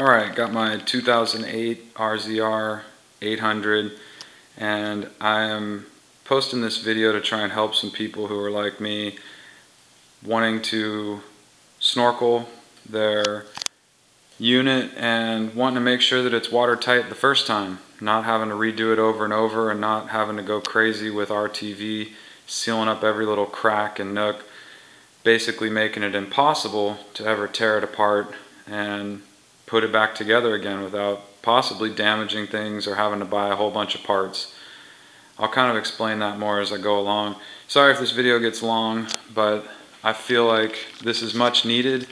Alright, got my 2008 RZR 800 and I am posting this video to try and help some people who are like me wanting to snorkel their unit and wanting to make sure that it's watertight the first time not having to redo it over and over and not having to go crazy with RTV sealing up every little crack and nook basically making it impossible to ever tear it apart and put it back together again without possibly damaging things or having to buy a whole bunch of parts. I'll kind of explain that more as I go along. Sorry if this video gets long, but I feel like this is much needed.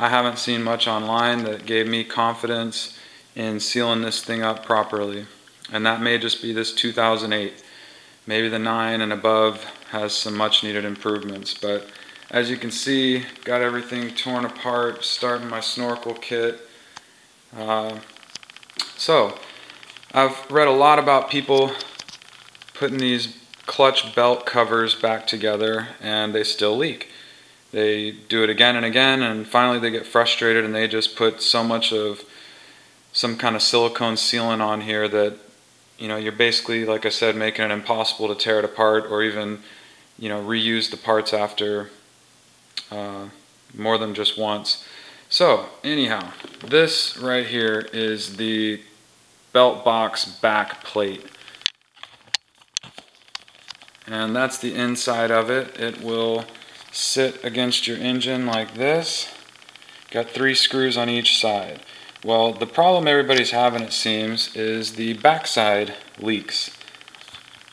I haven't seen much online that gave me confidence in sealing this thing up properly. And that may just be this 2008. Maybe the 9 and above has some much needed improvements. But as you can see, got everything torn apart, starting my snorkel kit. Uh, so, I've read a lot about people putting these clutch belt covers back together and they still leak. They do it again and again and finally they get frustrated and they just put so much of some kind of silicone sealant on here that you know you're basically like I said making it impossible to tear it apart or even you know reuse the parts after uh, more than just once. So anyhow, this right here is the belt box back plate. And that's the inside of it. It will sit against your engine like this. Got three screws on each side. Well, the problem everybody's having, it seems, is the backside leaks.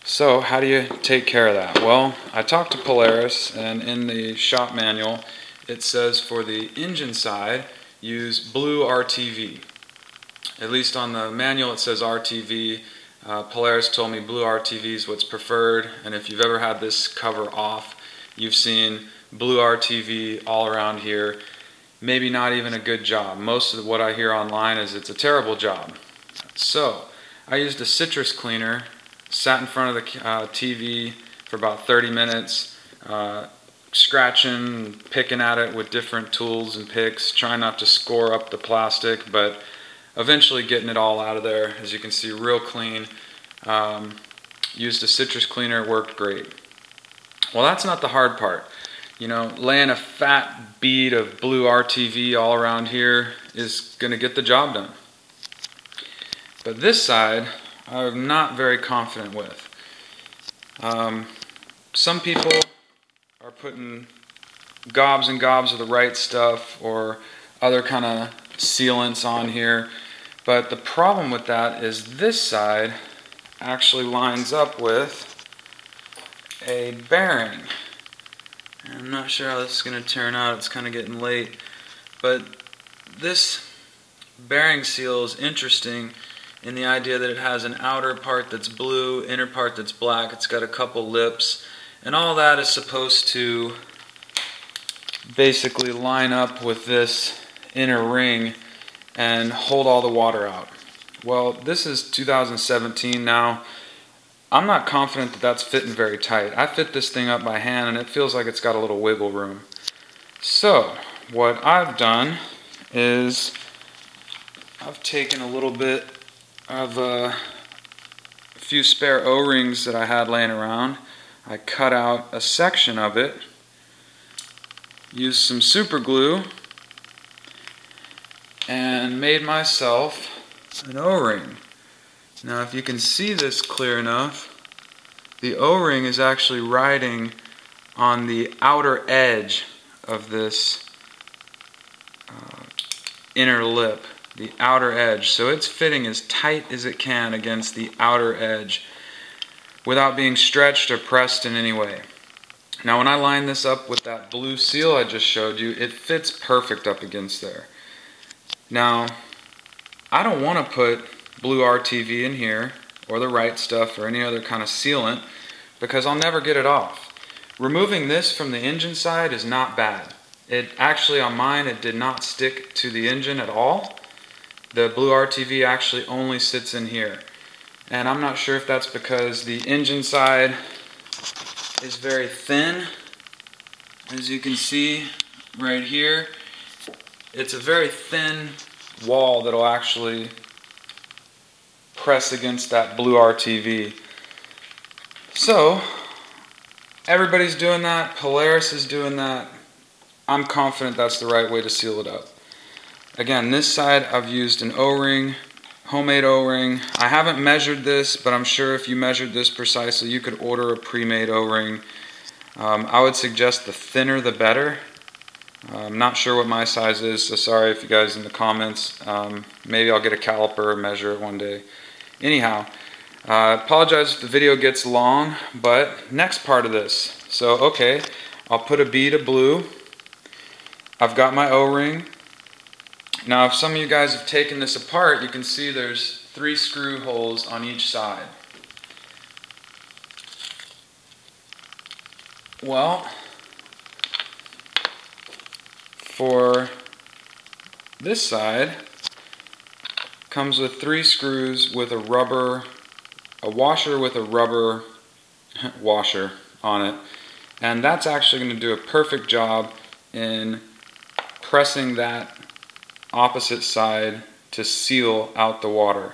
So, how do you take care of that? Well, I talked to Polaris, and in the shop manual, it says for the engine side, use blue RTV. At least on the manual it says RTV. Uh, Polaris told me blue RTV is what's preferred, and if you've ever had this cover off, you've seen blue RTV all around here. Maybe not even a good job. Most of what I hear online is it's a terrible job. So, I used a citrus cleaner, sat in front of the uh, TV for about 30 minutes, uh, scratching, picking at it with different tools and picks, trying not to score up the plastic, but eventually getting it all out of there. As you can see, real clean. Um, used a citrus cleaner, worked great. Well, that's not the hard part. You know, laying a fat bead of blue RTV all around here is going to get the job done. But this side, I'm not very confident with. Um, some people putting gobs and gobs of the right stuff or other kind of sealants on here. But the problem with that is this side actually lines up with a bearing. I'm not sure how this is going to turn out. It's kind of getting late. But this bearing seal is interesting in the idea that it has an outer part that's blue, inner part that's black. It's got a couple lips. And all that is supposed to basically line up with this inner ring and hold all the water out. Well, this is 2017 now. I'm not confident that that's fitting very tight. I fit this thing up by hand and it feels like it's got a little wiggle room. So, what I've done is I've taken a little bit of uh, a few spare O-rings that I had laying around I cut out a section of it, used some super glue, and made myself an O-ring. Now if you can see this clear enough, the O-ring is actually riding on the outer edge of this uh, inner lip, the outer edge. So it's fitting as tight as it can against the outer edge without being stretched or pressed in any way. Now when I line this up with that blue seal I just showed you, it fits perfect up against there. Now, I don't want to put blue RTV in here, or the right stuff, or any other kind of sealant, because I'll never get it off. Removing this from the engine side is not bad. It actually, on mine, it did not stick to the engine at all. The blue RTV actually only sits in here. And I'm not sure if that's because the engine side is very thin. As you can see right here, it's a very thin wall that'll actually press against that blue RTV. So, everybody's doing that. Polaris is doing that. I'm confident that's the right way to seal it up. Again, this side I've used an O-ring, homemade O-ring. I haven't measured this, but I'm sure if you measured this precisely, you could order a pre-made O-ring. Um, I would suggest the thinner the better. I'm not sure what my size is, so sorry if you guys in the comments. Um, maybe I'll get a caliper and measure it one day. Anyhow, uh, apologize if the video gets long, but next part of this. So, okay, I'll put a bead of blue I've got my O-ring. Now if some of you guys have taken this apart, you can see there's three screw holes on each side. Well, for this side, comes with three screws with a rubber, a washer with a rubber washer on it. And that's actually going to do a perfect job in pressing that opposite side to seal out the water.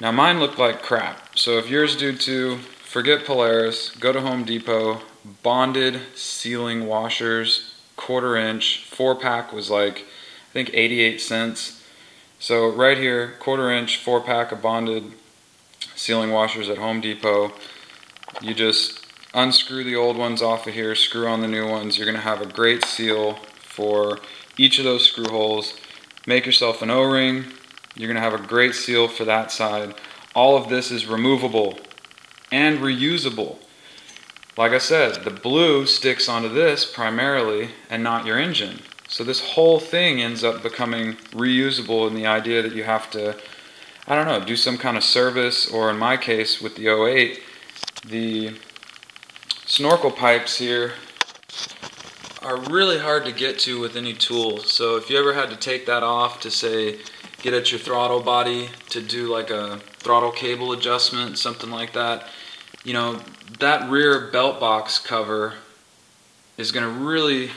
Now mine looked like crap, so if yours do too, forget Polaris, go to Home Depot, bonded sealing washers, quarter inch, four pack was like, I think 88 cents. So right here, quarter inch, four pack of bonded sealing washers at Home Depot. You just unscrew the old ones off of here, screw on the new ones. You're gonna have a great seal for each of those screw holes. Make yourself an O-ring. You're going to have a great seal for that side. All of this is removable and reusable. Like I said, the blue sticks onto this primarily and not your engine. So this whole thing ends up becoming reusable in the idea that you have to, I don't know, do some kind of service or in my case with the 08, the snorkel pipes here are really hard to get to with any tool. So if you ever had to take that off to say get at your throttle body to do like a throttle cable adjustment, something like that, you know, that rear belt box cover is going to really,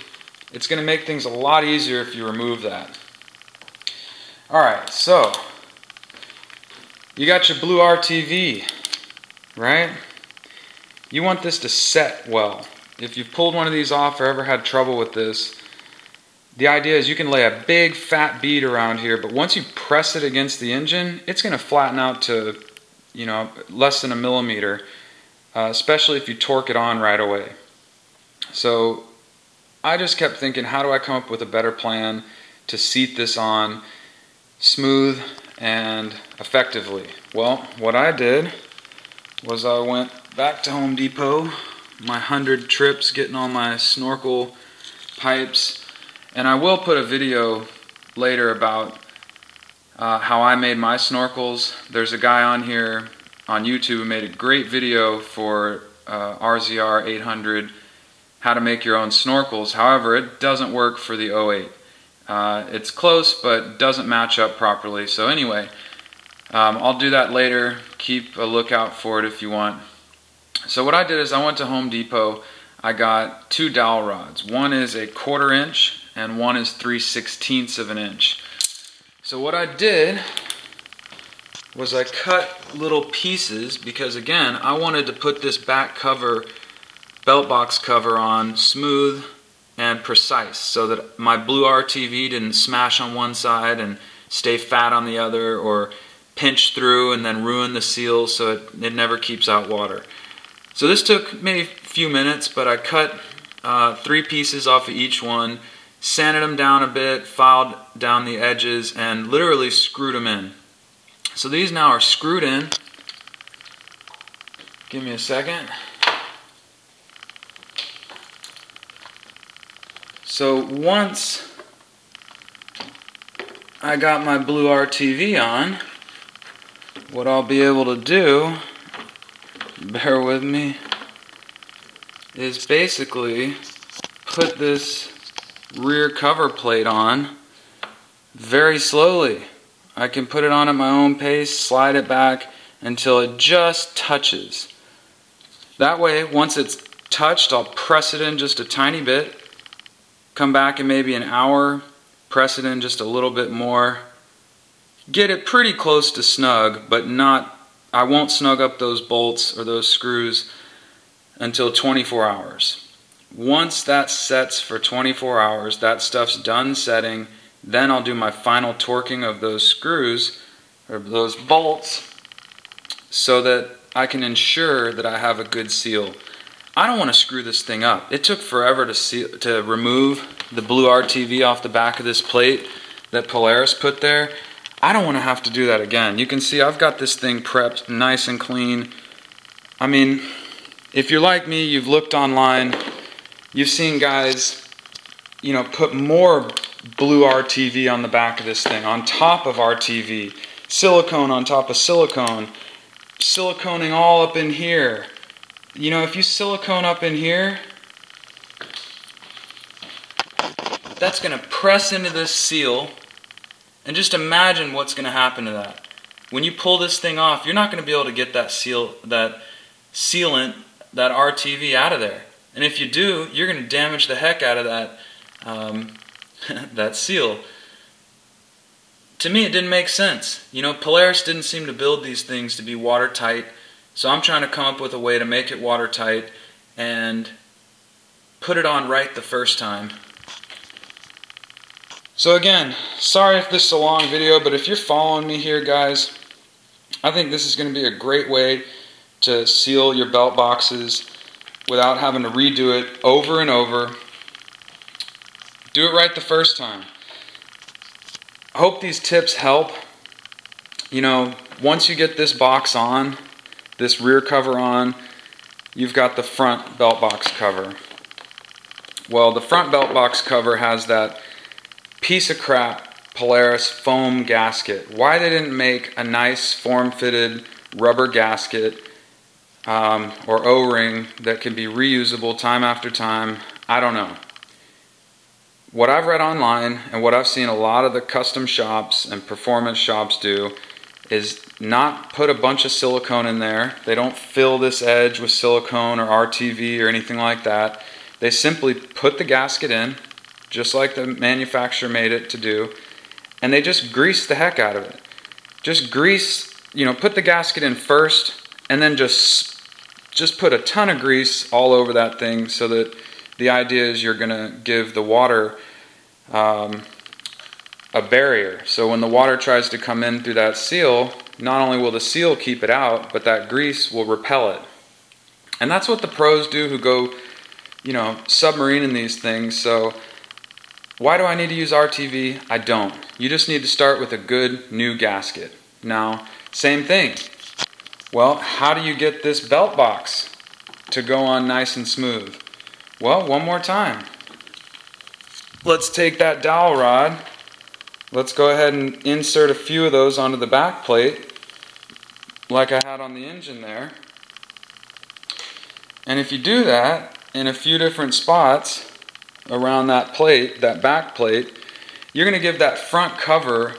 it's to make things a lot easier if you remove that. Alright, so you got your blue RTV, right? You want this to set well if you've pulled one of these off or ever had trouble with this, the idea is you can lay a big fat bead around here, but once you press it against the engine, it's going to flatten out to, you know, less than a millimeter, uh, especially if you torque it on right away. So I just kept thinking, how do I come up with a better plan to seat this on smooth and effectively? Well, what I did was I went back to Home Depot my 100 trips getting all my snorkel pipes. And I will put a video later about uh, how I made my snorkels. There's a guy on here on YouTube who made a great video for uh, RZR 800 how to make your own snorkels. However, it doesn't work for the 08. Uh, it's close, but doesn't match up properly. So anyway, um, I'll do that later. Keep a lookout for it if you want. So what I did is I went to Home Depot. I got two dowel rods. One is a quarter inch and one is 3 sixteenths of an inch. So what I did was I cut little pieces because again I wanted to put this back cover belt box cover on smooth and precise so that my blue RTV didn't smash on one side and stay fat on the other or pinch through and then ruin the seal so it, it never keeps out water. So this took maybe a few minutes, but I cut uh, three pieces off of each one, sanded them down a bit, filed down the edges, and literally screwed them in. So these now are screwed in. Give me a second. So once I got my blue RTV on, what I'll be able to do bear with me, is basically put this rear cover plate on very slowly. I can put it on at my own pace, slide it back until it just touches. That way, once it's touched, I'll press it in just a tiny bit, come back in maybe an hour, press it in just a little bit more, get it pretty close to snug, but not, I won't snug up those bolts or those screws until 24 hours. Once that sets for 24 hours, that stuff's done setting, then I'll do my final torquing of those screws or those bolts so that I can ensure that I have a good seal. I don't want to screw this thing up. It took forever to see, to remove the blue RTV off the back of this plate that Polaris put there. I don't want to have to do that again. You can see I've got this thing prepped nice and clean. I mean, if you're like me, you've looked online, you've seen guys, you know, put more blue RTV on the back of this thing, on top of RTV, silicone on top of silicone, siliconing all up in here. You know, if you silicone up in here, that's going to press into this seal. And just imagine what's going to happen to that. When you pull this thing off, you're not going to be able to get that seal, that sealant, that RTV out of there. And if you do, you're going to damage the heck out of that, um, that seal. To me, it didn't make sense. You know, Polaris didn't seem to build these things to be watertight. So I'm trying to come up with a way to make it watertight and put it on right the first time. So again, sorry if this is a long video, but if you're following me here, guys, I think this is going to be a great way to seal your belt boxes without having to redo it over and over. Do it right the first time. I hope these tips help. You know, once you get this box on, this rear cover on, you've got the front belt box cover. Well, the front belt box cover has that piece of crap Polaris foam gasket. Why they didn't make a nice form-fitted rubber gasket um, or O-ring that can be reusable time after time, I don't know. What I've read online and what I've seen a lot of the custom shops and performance shops do is not put a bunch of silicone in there. They don't fill this edge with silicone or RTV or anything like that. They simply put the gasket in, just like the manufacturer made it to do, and they just grease the heck out of it. Just grease, you know, put the gasket in first, and then just just put a ton of grease all over that thing so that the idea is you're going to give the water um, a barrier. So when the water tries to come in through that seal, not only will the seal keep it out, but that grease will repel it. And that's what the pros do who go, you know, submarine in these things. So why do I need to use RTV? I don't. You just need to start with a good new gasket. Now, same thing. Well, how do you get this belt box to go on nice and smooth? Well, one more time. Let's take that dowel rod. Let's go ahead and insert a few of those onto the back plate like I had on the engine there. And if you do that in a few different spots, around that plate, that back plate, you're going to give that front cover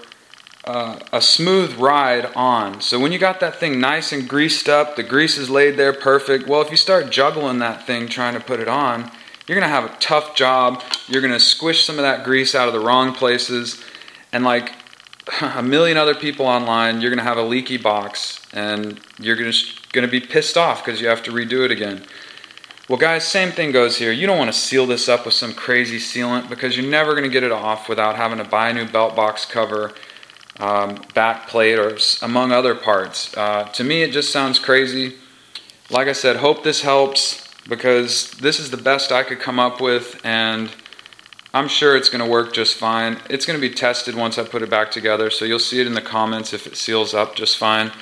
uh, a smooth ride on. So when you got that thing nice and greased up, the grease is laid there perfect. Well, if you start juggling that thing trying to put it on, you're going to have a tough job. You're going to squish some of that grease out of the wrong places. And like a million other people online, you're going to have a leaky box and you're going to be pissed off because you have to redo it again. Well, guys, same thing goes here. You don't want to seal this up with some crazy sealant because you're never going to get it off without having to buy a new belt box cover, um, back plate, or among other parts. Uh, to me, it just sounds crazy. Like I said, hope this helps because this is the best I could come up with, and I'm sure it's going to work just fine. It's going to be tested once I put it back together, so you'll see it in the comments if it seals up just fine.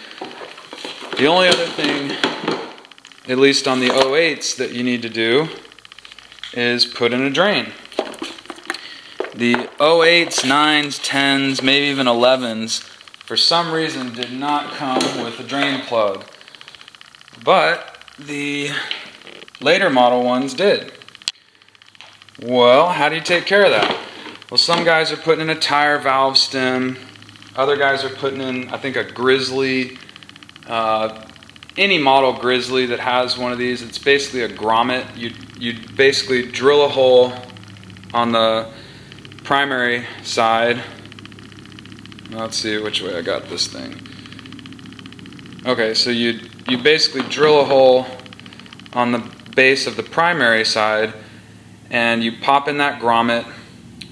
The only other thing at least on the 08s that you need to do, is put in a drain. The 08s, 9s, 10s, maybe even 11s, for some reason did not come with a drain plug. But the later model ones did. Well, how do you take care of that? Well, some guys are putting in a tire valve stem. Other guys are putting in, I think, a Grizzly uh, any model Grizzly that has one of these, it's basically a grommet. You, you basically drill a hole on the primary side Let's see which way I got this thing. Okay, so you you basically drill a hole on the base of the primary side and you pop in that grommet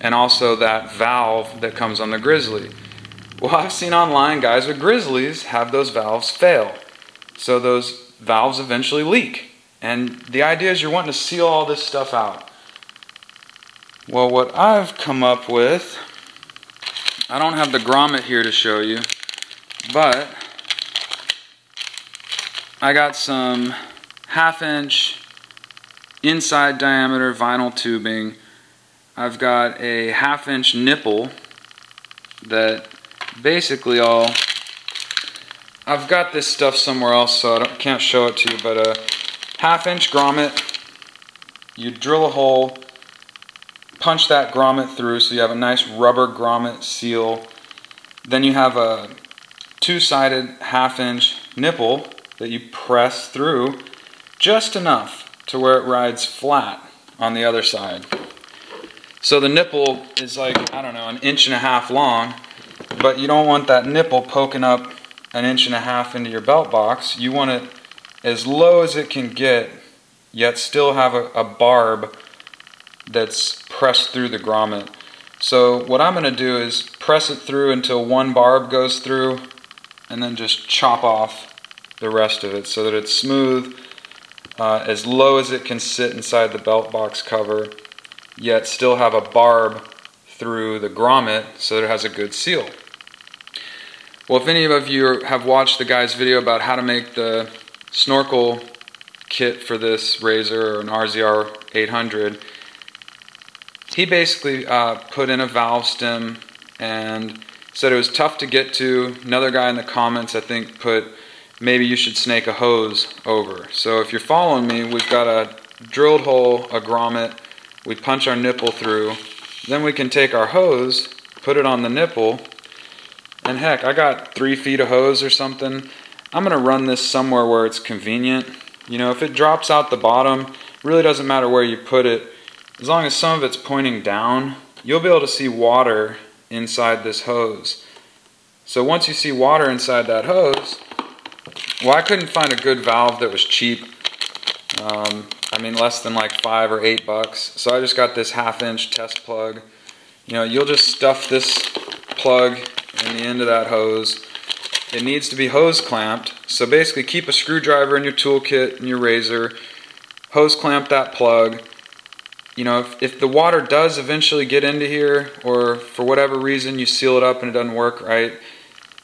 and also that valve that comes on the grizzly. Well, I've seen online guys with grizzlies have those valves fail. So those valves eventually leak. And the idea is you're wanting to seal all this stuff out. Well, what I've come up with, I don't have the grommet here to show you, but I got some half inch inside diameter vinyl tubing. I've got a half inch nipple that basically all I've got this stuff somewhere else so I can't show it to you but a half inch grommet you drill a hole punch that grommet through so you have a nice rubber grommet seal then you have a two-sided half inch nipple that you press through just enough to where it rides flat on the other side. So the nipple is like, I don't know, an inch and a half long, but you don't want that nipple poking up an inch and a half into your belt box. You want it as low as it can get, yet still have a, a barb that's pressed through the grommet. So what I'm going to do is press it through until one barb goes through and then just chop off the rest of it so that it's smooth, uh, as low as it can sit inside the belt box cover, yet still have a barb through the grommet so that it has a good seal. Well, if any of you have watched the guy's video about how to make the snorkel kit for this Razor or an RZR 800, he basically uh, put in a valve stem and said it was tough to get to. Another guy in the comments, I think, put maybe you should snake a hose over. So if you're following me, we've got a drilled hole, a grommet, we punch our nipple through, then we can take our hose, put it on the nipple, and heck, I got three feet of hose or something. I'm gonna run this somewhere where it's convenient. You know, if it drops out the bottom, really doesn't matter where you put it. As long as some of it's pointing down, you'll be able to see water inside this hose. So once you see water inside that hose, well, I couldn't find a good valve that was cheap. Um, I mean, less than like five or eight bucks. So I just got this half inch test plug. You know, you'll just stuff this plug in the end of that hose. It needs to be hose clamped. So basically keep a screwdriver in your toolkit and your razor. Hose clamp that plug. You know, if, if the water does eventually get into here or for whatever reason you seal it up and it doesn't work right,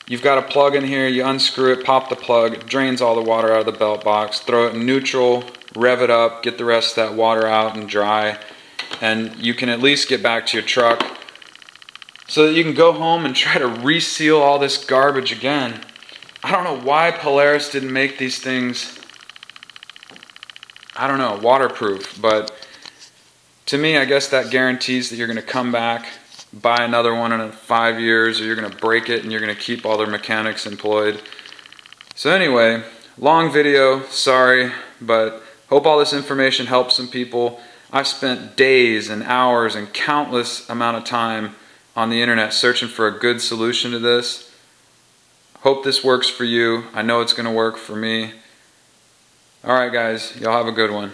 You've got a plug in here, you unscrew it, pop the plug, it drains all the water out of the belt box, throw it in neutral, rev it up, get the rest of that water out and dry, and you can at least get back to your truck so that you can go home and try to reseal all this garbage again. I don't know why Polaris didn't make these things, I don't know, waterproof, but to me, I guess that guarantees that you're going to come back buy another one in five years or you're going to break it and you're going to keep all their mechanics employed. So anyway, long video, sorry, but hope all this information helps some people. I've spent days and hours and countless amount of time on the internet searching for a good solution to this. Hope this works for you. I know it's going to work for me. Alright guys, y'all have a good one.